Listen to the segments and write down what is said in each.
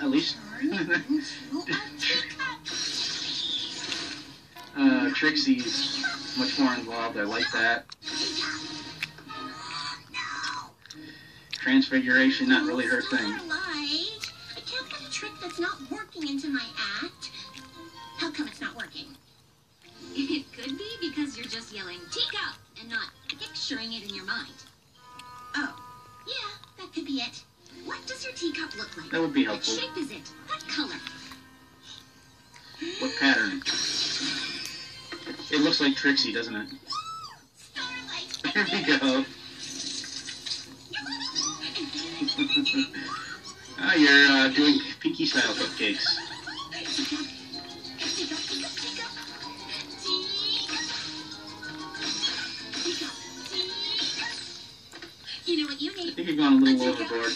at least. Uh, Trixie's much more involved. I like that. Transfiguration, not really her thing. I can't put a trick that's not working into my act. How come it's not working? It could be because you're just yelling teacup and not picturing it in your mind. Oh, yeah, that could be it. What does your teacup look like? That would be What helpful. shape is it? What color? What pattern? It looks like Trixie, doesn't it? Starlight, There we go. ah, you're uh, doing Pinkie style cupcakes. You know what you need? I think you're going a little overboard.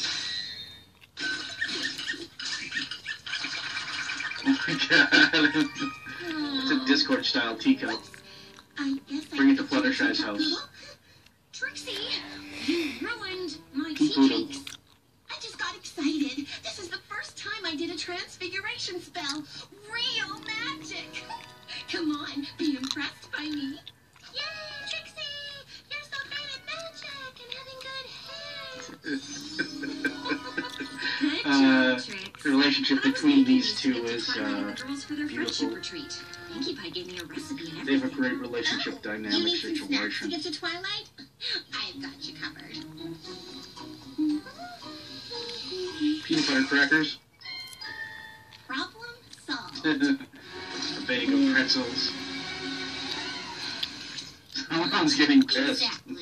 Oh my god. it's a hmm. Discord style teacup. I guess Bring it to Fluttershy's house. Oh, Trixie, you ruined my tea cakes. I just got excited. This is the first time I did a transfiguration spell. Real magic. Come on, be impressed by me. Yay, Trixie! You're so great at magic and having good the relationship between these two is, to Twilight and uh, the girls for their beautiful. friendship retreat. Pinkie Pie gave me a recipe and They have a great relationship dynamic to situation. get to Twilight? I've got you covered. Peanut butter crackers, Problem solved. a bag of pretzels. Someone's getting pissed. Exactly.